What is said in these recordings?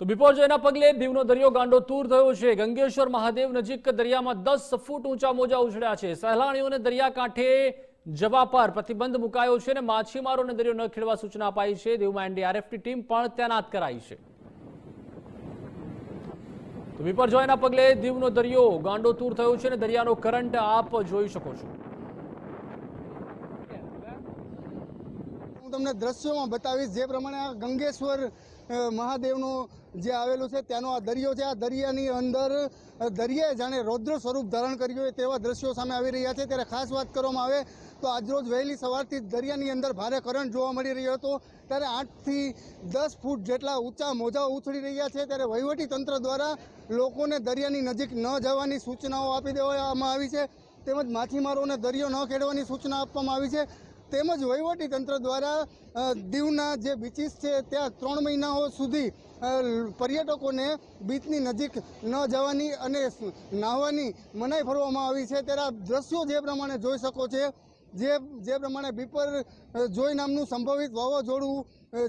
તો બિપોરજયના પગલે દીવનો દરિયો ગાંડો તૂર થયો છે. ગંગેશ્વર મહાદેવ નજીક દરિયામાં દસ ફૂટ ઊંચા મોજા ઉછળ્યા છે. સહેલાણીઓને દરિયાકાંઠે જવા પર પ્રતિબંધ મુકાયો છે અને માછીમારોને દરિયો ન ખેડવા સૂચના અપાઈ છે. દીવમાં એનડીઆરએફની ટીમ પણ તૈનાત કરાઈ છે. તો બિપરજોયના પગલે દીવનો દરિયો ગાંડો તૂર થયો છે અને દરિયાનો કરંટ આપ જોઈ શકો છો. હું તમને દ્રશ્યોમાં બતાવીશ જે પ્રમાણે આ ગંગેશ્વર મહાદેવનું જે આવેલું છે ત્યાંનો આ દરિયો છે. આ દરિયાની અંદર દરિયાએ જાણે રૌદ્ર સ્વરૂપ ધારણ કર્યું હોય તેવા દ્રશ્યો સામે આવી રહ્યા છે. ત્યારે ખાસ વાત કરવામાં આવે તો આજરોજ વહેલી સવારથી દરિયાની અંદર ભારે કરંટ જોવા મળી રહ્યો હતો. ત્યારે આઠથી દસ ફૂટ જેટલા ઊંચા મોજાઓ ઉછળી રહ્યા છે. ત્યારે વહીવટી તંત્ર દ્વારા લોકોને દરિયાની નજીક ન જવાની સૂચનાઓ આપી દેવામાં આવી છે. તેમજ માછીમારોને દરિયો ન ખેડવાની સૂચના આપવામાં આવી છે. તેમજ વહીવટી તંત્ર દ્વારા દીવના જે બીચીસ છે, ત્યાં ત્રણ મહિનાઓ સુધી પર્યટકોને બીચની નજીક ન જવાની અને નાહવાની મનાઈ ફરવામાં આવી છે. ત્યારે આ દ્રશ્યો જે પ્રમાણે જોઈ શકો છે, જે જે પ્રમાણે બીપર જોઈ નામનું સંભવિત વાવાઝોડું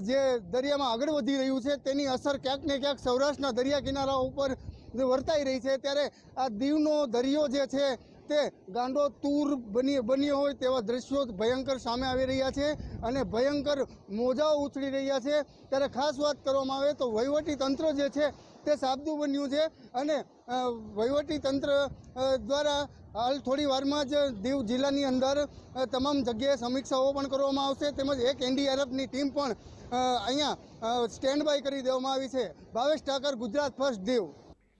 જે દરિયામાં આગળ વધી રહ્યું છે, તેની અસર ક્યાંક ને ક્યાંક સૌરાષ્ટ્રના દરિયા કિનારા ઉપર વર્તાઈ રહી છે. ત્યારે આ દીવનો દરિયો જે છે તે ગાંડો તૂર બની, બન્યો હોય તેવા દ્રશ્યો ભયંકર સામે આવી રહ્યા છે અને ભયંકર મોજાઓ ઉછળી રહ્યા છે. ત્યારે ખાસ વાત કરવામાં આવે તો વહીવટી તંત્ર જે છે તે સાબદું બન્યું છે અને વહીવટી તંત્ર દ્વારા હાલ થોડી વારમાં જ દીવ જિલ્લાની અંદર તમામ જગ્યાએ સમીક્ષાઓ પણ કરવામાં આવશે. તેમજ એક એનડીઆરએફની ટીમ પણ અહીંયા સ્ટેન્ડ બાય કરી દેવામાં આવી છે. ભાવેશ ઠાકર, ગુજરાત ફર્સ્ટ દીવ.